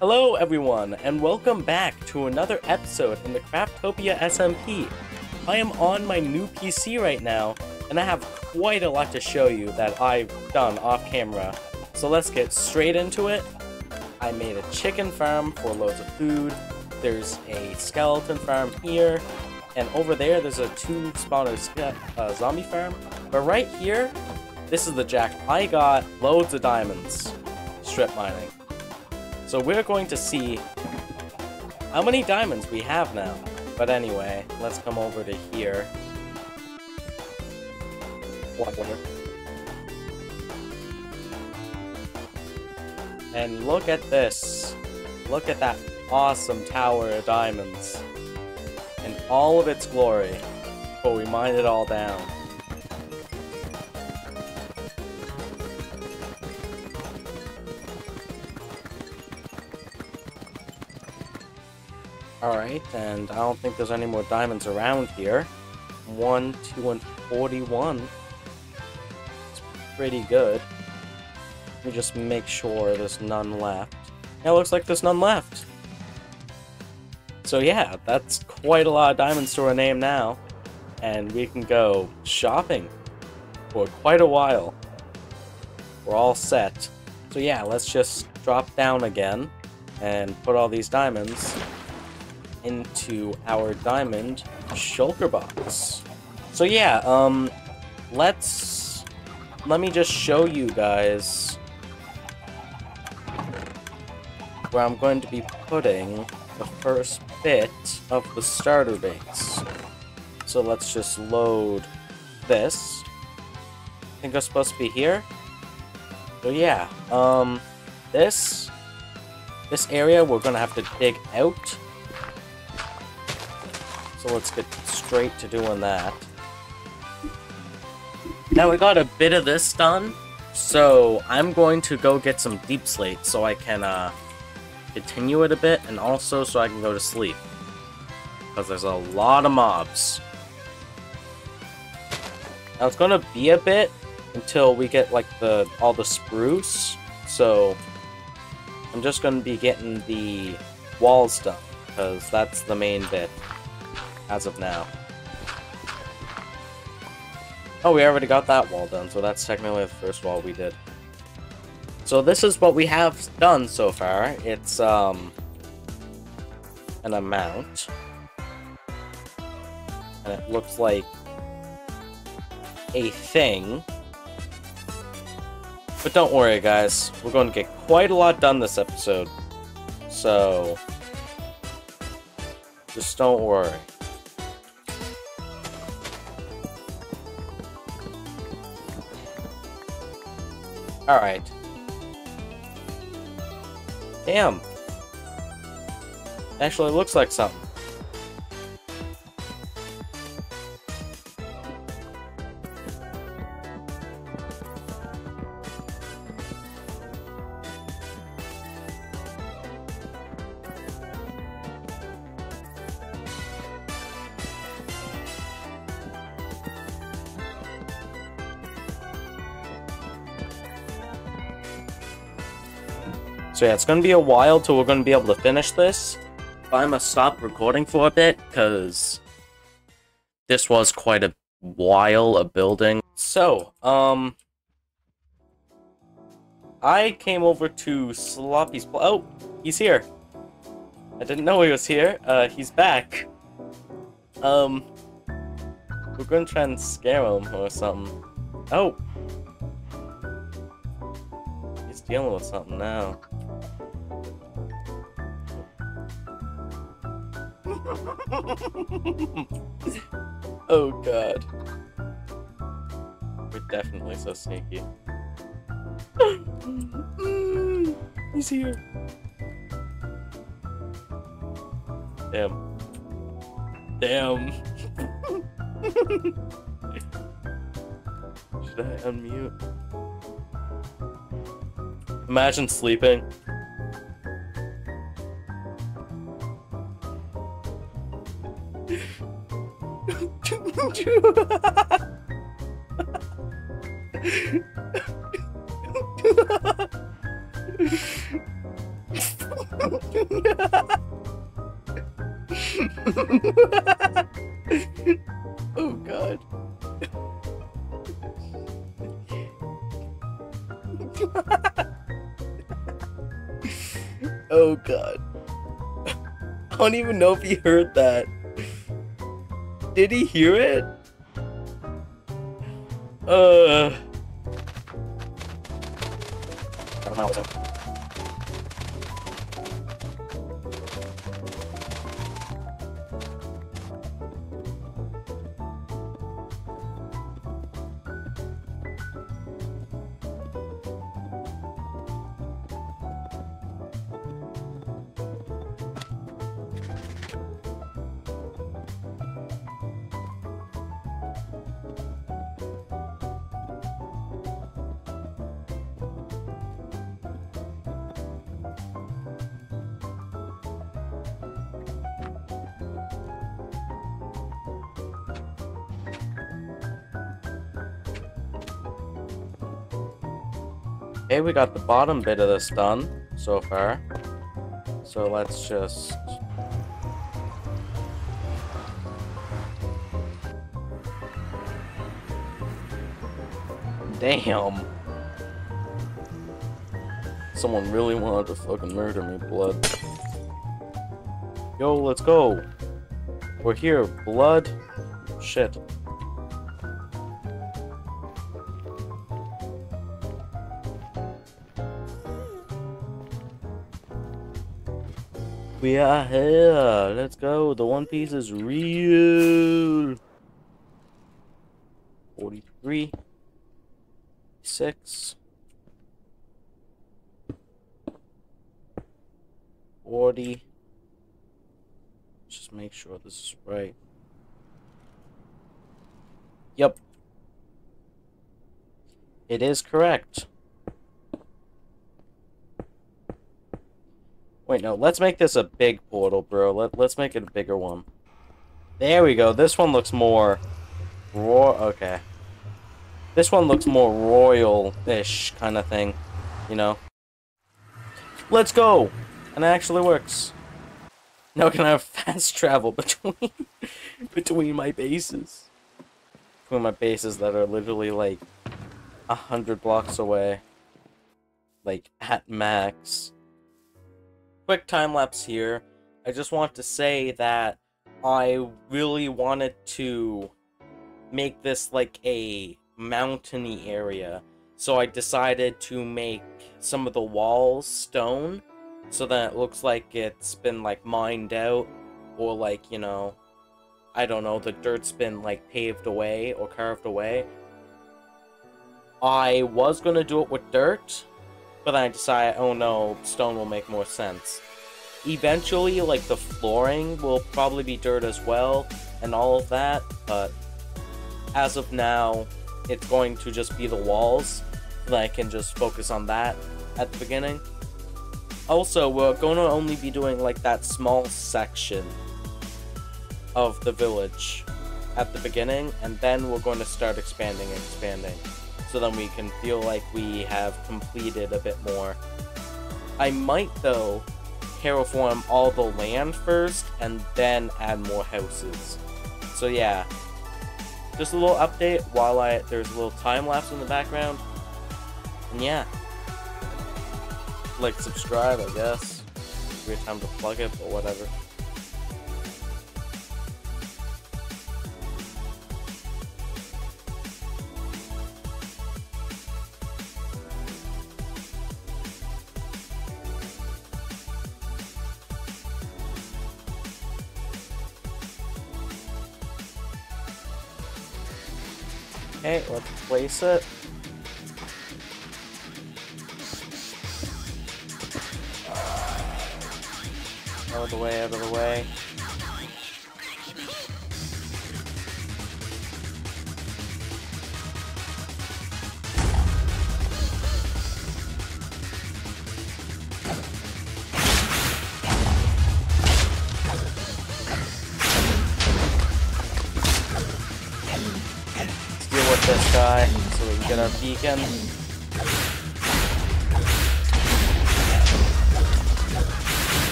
Hello, everyone, and welcome back to another episode in the Craftopia SMP. I am on my new PC right now, and I have quite a lot to show you that I've done off camera. So let's get straight into it. I made a chicken farm for loads of food. There's a skeleton farm here, and over there there's a two spawner uh, zombie farm. But right here, this is the jack. I got loads of diamonds strip mining. So we're going to see how many diamonds we have now. But anyway, let's come over to here. And look at this. Look at that awesome tower of diamonds. In all of its glory. But we mine it all down. Alright, and I don't think there's any more diamonds around here. 1, 2, and 41. It's pretty good. Let me just make sure there's none left. Yeah, looks like there's none left. So yeah, that's quite a lot of diamonds to our name now. And we can go shopping for quite a while. We're all set. So yeah, let's just drop down again and put all these diamonds into our diamond shulker box. So yeah, um, let's, let me just show you guys where I'm going to be putting the first bit of the starter base. So let's just load this. I think I'm supposed to be here. So yeah, um, this, this area we're gonna have to dig out so let's get straight to doing that. Now we got a bit of this done, so I'm going to go get some deepslate so I can uh, continue it a bit and also so I can go to sleep. Because there's a lot of mobs. Now it's gonna be a bit until we get like the all the spruce, so I'm just gonna be getting the walls done because that's the main bit as of now. Oh, we already got that wall done, so that's technically the first wall we did. So this is what we have done so far. It's, um, an amount. And it looks like a thing. But don't worry, guys. We're going to get quite a lot done this episode. So, just don't worry. Alright. Damn. Actually looks like something. So yeah, it's to be a while till we're to be able to finish this. I'm to stop recording for a bit, because this was quite a while of building. So, um... I came over to Sloppy's... Oh, he's here. I didn't know he was here. Uh, he's back. Um... We're to try and scare him or something. Oh! He's dealing with something now. oh god. We're definitely so sneaky. He's here. Damn. Damn. Should I unmute? Imagine sleeping. Oh god. oh god. I don't even know if he heard that. Did he hear it? Uh. I don't know Okay, we got the bottom bit of this done so far. So let's just... Damn. Someone really wanted to fucking murder me, blood. Yo, let's go. We're here, blood. Shit. We are here. Let's go. The One Piece is real. 43. 6. 40. Just make sure this is right. Yep. It is correct. Wait, no, let's make this a big portal, bro. Let, let's make it a bigger one. There we go. This one looks more... Ro okay. This one looks more royal-ish kind of thing, you know? Let's go! And it actually works. Now can I have fast travel between between my bases? Between my bases that are literally like a hundred blocks away. Like at max quick time lapse here. I just want to say that I really wanted to make this like a mountainy area. So I decided to make some of the walls stone so that it looks like it's been like mined out or like, you know, I don't know, the dirt's been like paved away or carved away. I was gonna do it with dirt, but then I decided, oh no, stone will make more sense. Eventually, like, the flooring will probably be dirt as well, and all of that, but as of now, it's going to just be the walls, so that I can just focus on that at the beginning. Also, we're going to only be doing, like, that small section of the village at the beginning, and then we're going to start expanding and expanding so then we can feel like we have completed a bit more. I might, though, terraform all the land first, and then add more houses. So yeah, just a little update while I there's a little time lapse in the background. And yeah, like subscribe, I guess. Weird time to plug it, but whatever. Okay, let's place it. Out of the way, out of the way. this guy so we can get our beacon.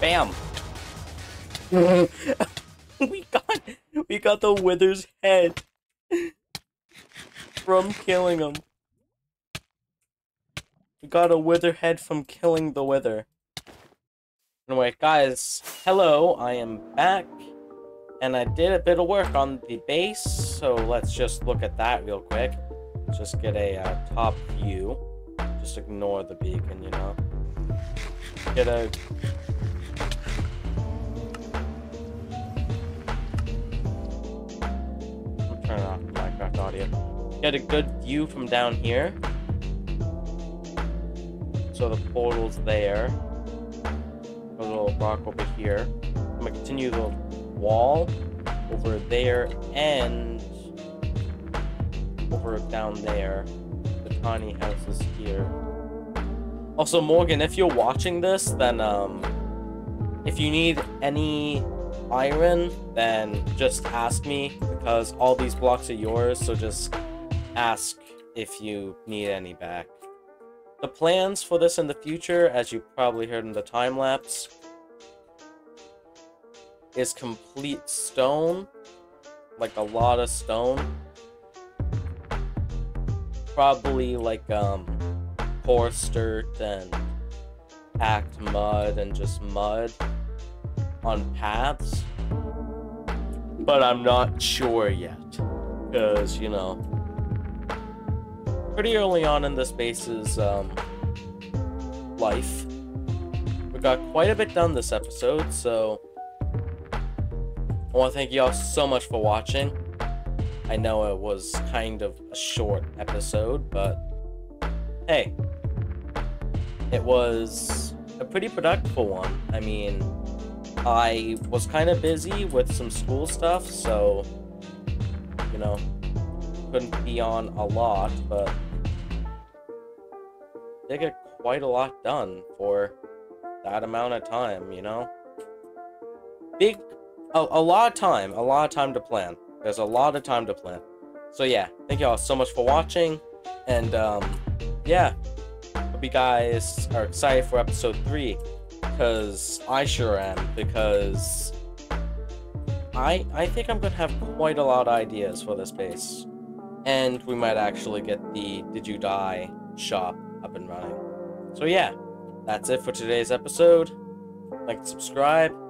Bam! we got we got the Wither's head from killing him. We got a Wither head from killing the Wither. Anyway, guys, hello, I am back. And I did a bit of work on the base, so let's just look at that real quick. Just get a uh, top view. Just ignore the beacon, you know. Get a turn off Minecraft audio. Get a good view from down here. So the portal's there. Rock over here. I'm gonna continue the wall over there and over down there. The tiny house is here. Also, Morgan, if you're watching this, then um, if you need any iron, then just ask me because all these blocks are yours, so just ask if you need any back. The plans for this in the future, as you probably heard in the time lapse, is complete stone, like a lot of stone. Probably like um coarse dirt and packed mud and just mud on paths. But I'm not sure yet. Because, you know, pretty early on in this base's um, life. We got quite a bit done this episode, so I want to thank you all so much for watching. I know it was kind of a short episode, but hey, it was a pretty productive one. I mean, I was kind of busy with some school stuff, so, you know, couldn't be on a lot, but they get quite a lot done for that amount of time, you know? Big, a, a lot of time, a lot of time to plan. There's a lot of time to plan. So yeah, thank you all so much for watching, and um, yeah, hope you guys are excited for episode 3 because I sure am. Because I I think I'm gonna have quite a lot of ideas for this base, and we might actually get the Did You Die shop up and running. So yeah, that's it for today's episode. Like subscribe.